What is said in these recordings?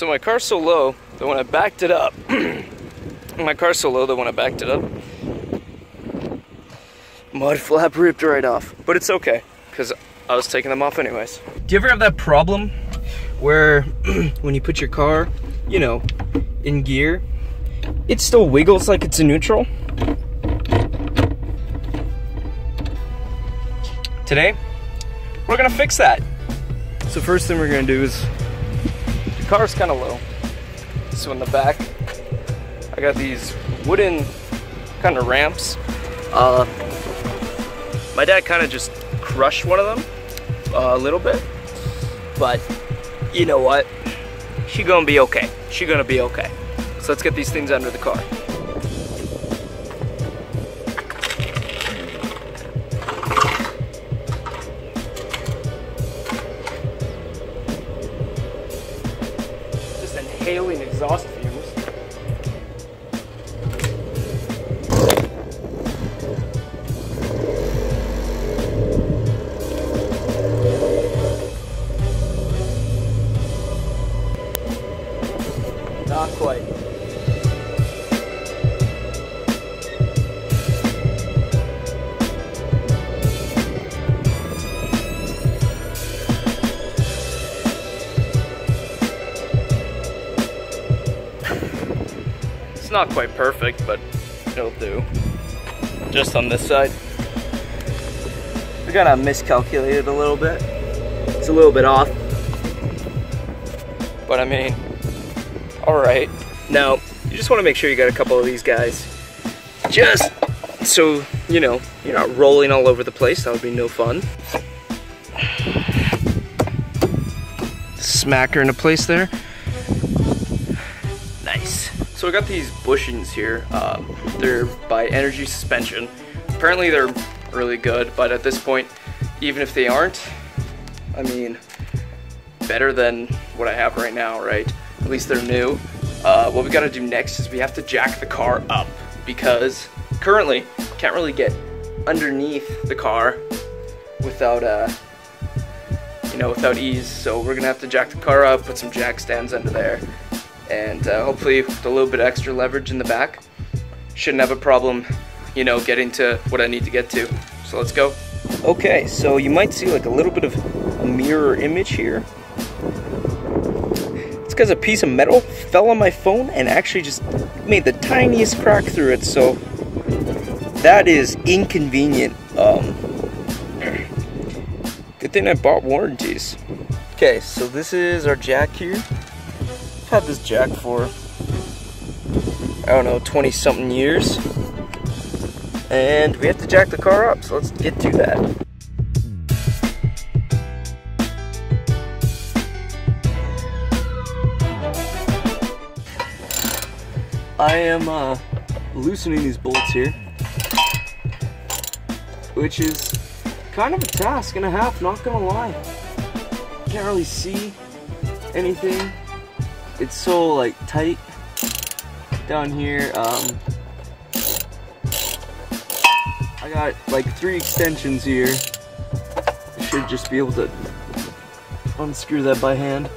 So my car's so low that when I backed it up, my car's so low that when I backed it up, mud flap ripped right off. But it's okay, because I was taking them off anyways. Do you ever have that problem where when you put your car, you know, in gear, it still wiggles like it's in neutral? Today, we're gonna fix that. So first thing we're gonna do is, car's kind of low. So in the back, I got these wooden kind of ramps. Uh, my dad kind of just crushed one of them uh, a little bit, but you know what? She gonna be okay. She gonna be okay. So let's get these things under the car. Exhaust It's not quite perfect, but it'll do. Just on this side. We kind of miscalculated a little bit. It's a little bit off. But I mean, alright. Now, you just want to make sure you got a couple of these guys. Just so, you know, you're not rolling all over the place. That would be no fun. Smack her into place there. So I got these bushings here. Um, they're by Energy Suspension. Apparently they're really good, but at this point, even if they aren't, I mean, better than what I have right now, right? At least they're new. Uh, what we gotta do next is we have to jack the car up because currently can't really get underneath the car without uh, you know, without ease. So we're gonna have to jack the car up, put some jack stands under there, and uh, hopefully with a little bit extra leverage in the back, shouldn't have a problem, you know, getting to what I need to get to. So let's go. Okay, so you might see like a little bit of a mirror image here. It's because a piece of metal fell on my phone and actually just made the tiniest crack through it. So that is inconvenient. Um, good thing I bought warranties. Okay, so this is our jack here. Had this jack for, I don't know, 20 something years. And we have to jack the car up, so let's get to that. I am uh, loosening these bolts here, which is kind of a task and a half, not gonna lie. Can't really see anything. It's so like tight down here. Um, I got like three extensions here. I should just be able to unscrew that by hand.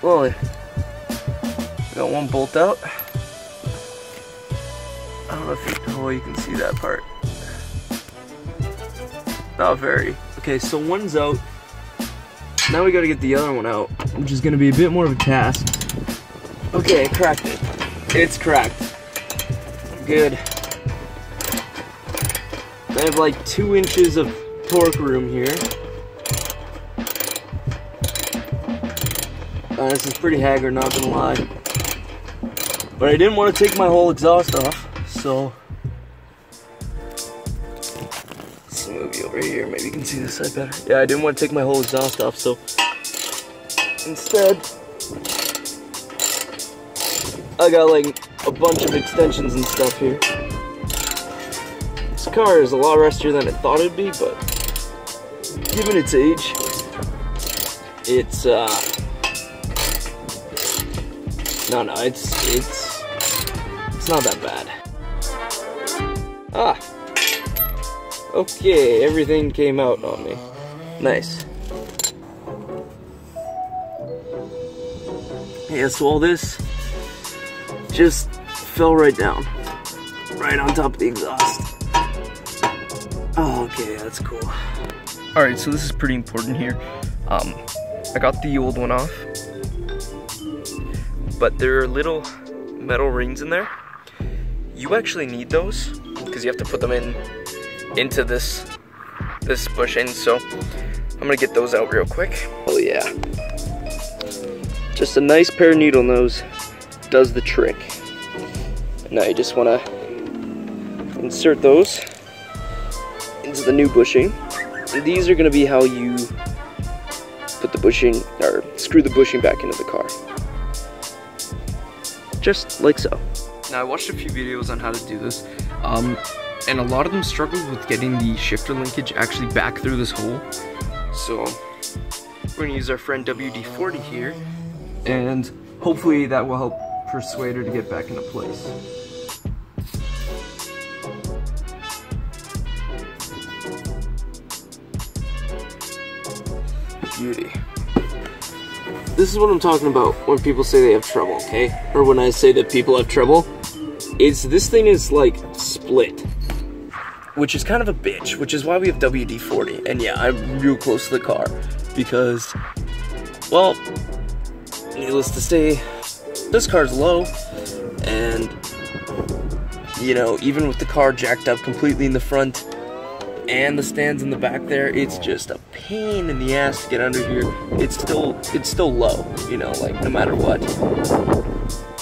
Well, I got one bolt out. I don't know if you, oh, you can see that part. Not very. Okay, so one's out. Now we gotta get the other one out, which is gonna be a bit more of a task. Okay, I cracked it. It's cracked. Good. I have like two inches of torque room here. Uh, this is pretty haggard, not gonna lie. But I didn't want to take my whole exhaust off, so. Over here, maybe you can see this side better. Yeah, I didn't want to take my whole exhaust off, so. Instead, I got like a bunch of extensions and stuff here. This car is a lot rustier than I thought it'd be, but given its age, it's uh no no it's it's it's not that bad. Ah okay, everything came out on me. Nice. Yeah, so all this just fell right down. Right on top of the exhaust. Oh, okay, that's cool. All right, so this is pretty important here. Um, I got the old one off, but there are little metal rings in there. You actually need those because you have to put them in into this this bushing. So I'm gonna get those out real quick. Oh yeah, just a nice pair of needle nose does the trick. Now you just wanna insert those into the new bushing. And these are gonna be how you put the bushing, or screw the bushing back into the car. Just like so. Now I watched a few videos on how to do this, um, and a lot of them struggled with getting the shifter linkage actually back through this hole. So we're gonna use our friend WD-40 here, and hopefully that will help persuade her to get back into place. beauty. This is what I'm talking about when people say they have trouble, okay? Or when I say that people have trouble. Is this thing is like split. Which is kind of a bitch, which is why we have WD-40. And yeah, I'm real close to the car. Because, well, needless to say, this car's low. And, you know, even with the car jacked up completely in the front, and the stands in the back there, it's just a pain in the ass to get under here. It's still it's still low, you know, like no matter what.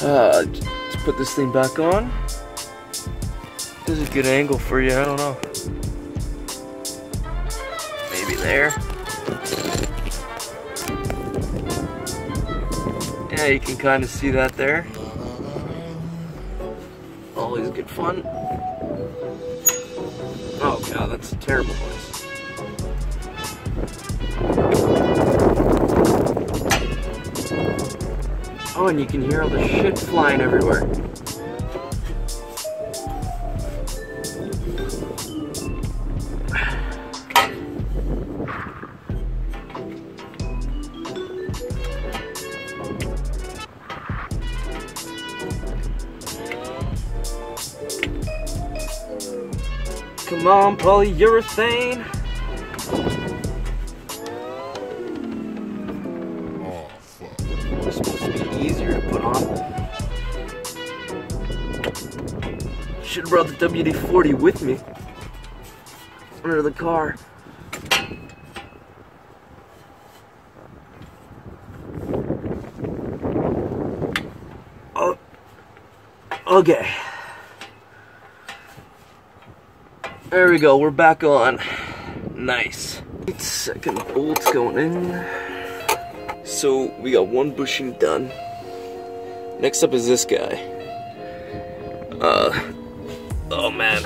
Uh, let's put this thing back on. This is a good angle for you, I don't know. Maybe there. Yeah, you can kind of see that there. Always good fun. Oh god, that's a terrible noise. Oh, and you can hear all the shit flying everywhere. Come on, polyurethane. It's supposed to be easier to put on. Should have brought the WD-40 with me. Under the car. Oh. Okay. There we go, we're back on. Nice. Second bolt's going in. So we got one bushing done. Next up is this guy. Uh, oh man.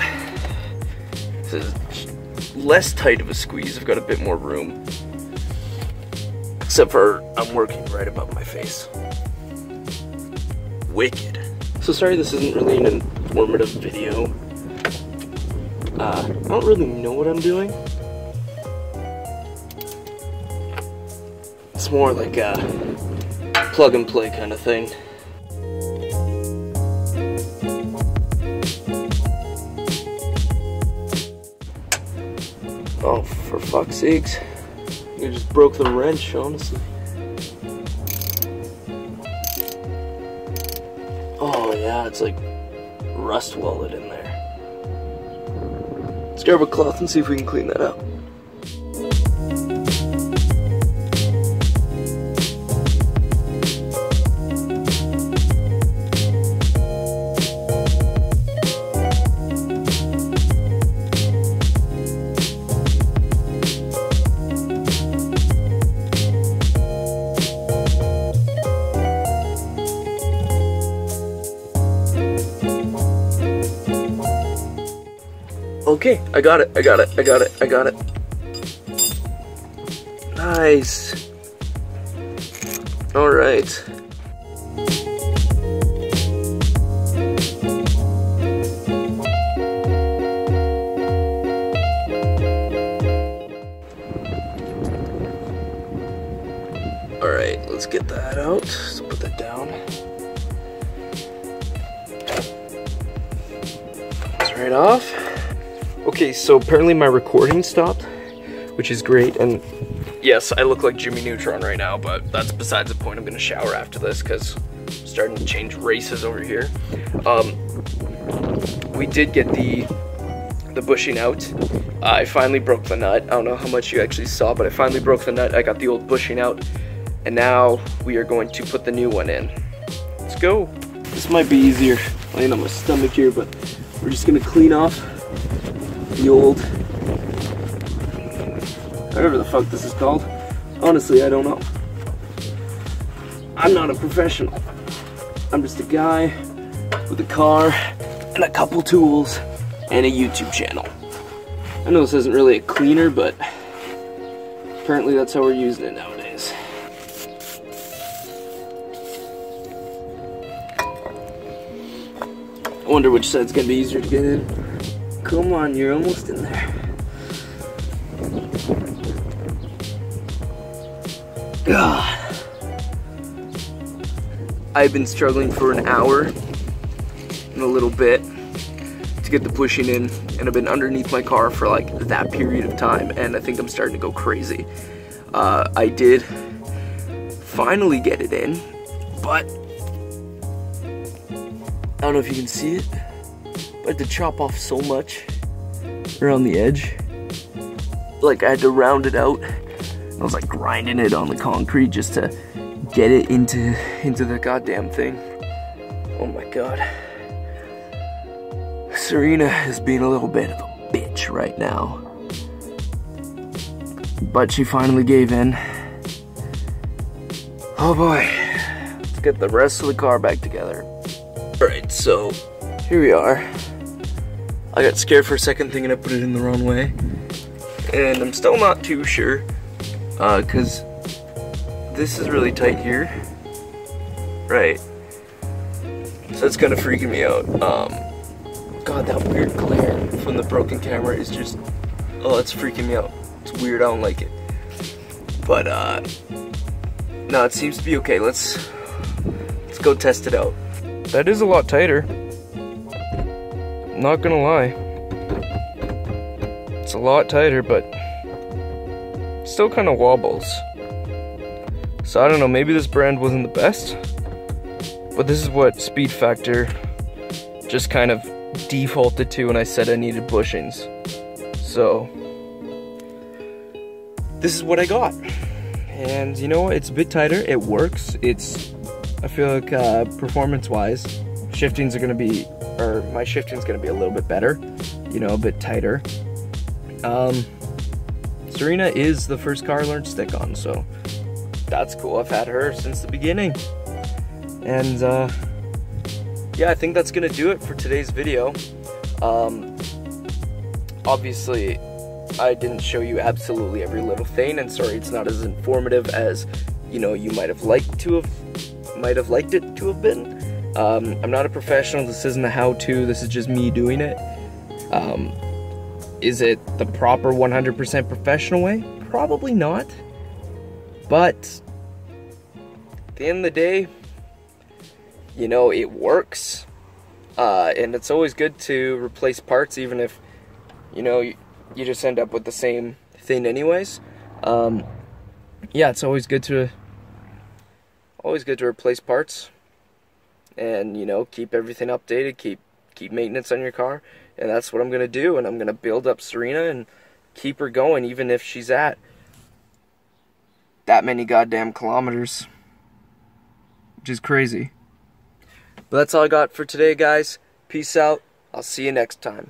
This is less tight of a squeeze, I've got a bit more room. Except for I'm working right above my face. Wicked. So sorry this isn't really an informative video. Uh, I don't really know what I'm doing. It's more like a plug and play kind of thing. Oh, for fuck's sakes. You just broke the wrench, honestly. Oh yeah, it's like rust welded in there. A cloth and see if we can clean that up. Okay, I got it, I got it, I got it, I got it. Nice. All right. Alright, let's get that out. Let's put that down. It's right off. Okay, so apparently my recording stopped, which is great, and yes, I look like Jimmy Neutron right now, but that's besides the point. I'm gonna shower after this, because I'm starting to change races over here. Um, we did get the the bushing out. I finally broke the nut. I don't know how much you actually saw, but I finally broke the nut. I got the old bushing out, and now we are going to put the new one in. Let's go. This might be easier laying on my stomach here, but we're just gonna clean off the old, whatever the fuck this is called. Honestly, I don't know. I'm not a professional. I'm just a guy with a car and a couple tools and a YouTube channel. I know this isn't really a cleaner, but apparently that's how we're using it nowadays. I wonder which side's gonna be easier to get in. Come on, you're almost in there. God. I've been struggling for an hour and a little bit to get the bushing in and I've been underneath my car for like that period of time and I think I'm starting to go crazy. Uh, I did finally get it in, but I don't know if you can see it, I had to chop off so much around the edge. Like I had to round it out. I was like grinding it on the concrete just to get it into into the goddamn thing. Oh my god. Serena is being a little bit of a bitch right now. But she finally gave in. Oh boy. Let's get the rest of the car back together. Alright, so here we are. I got scared for a second thinking I put it in the wrong way. And I'm still not too sure. Uh, cause this is really tight here. Right. So it's kind of freaking me out. Um, God, that weird glare from the broken camera is just, oh, it's freaking me out. It's weird, I don't like it. But, uh, no, it seems to be okay. Let's, let's go test it out. That is a lot tighter. Not gonna lie. It's a lot tighter, but still kind of wobbles. So I don't know, maybe this brand wasn't the best, but this is what Speed Factor just kind of defaulted to when I said I needed bushings. So this is what I got. And you know? It's a bit tighter. It works. It's I feel like uh, performance-wise, shiftings are gonna be, or my shifting's gonna be a little bit better. You know, a bit tighter. Um, Serena is the first car I learned stick on, so that's cool. I've had her since the beginning. And uh, yeah, I think that's gonna do it for today's video. Um, obviously, I didn't show you absolutely every little thing, and sorry it's not as informative as you know you might have liked to have might have liked it to have been. Um, I'm not a professional. This isn't a how-to. This is just me doing it. Um, is it the proper 100% professional way? Probably not. But at the end of the day, you know, it works. Uh, and it's always good to replace parts, even if, you know, you, you just end up with the same thing anyways. Um, yeah, it's always good to, always good to replace parts. And, you know, keep everything updated, keep, keep maintenance on your car. And that's what I'm to do. And I'm to build up Serena and keep her going, even if she's at that many goddamn kilometers. Which is crazy. But that's all I got for today, guys. Peace out. I'll see you next time.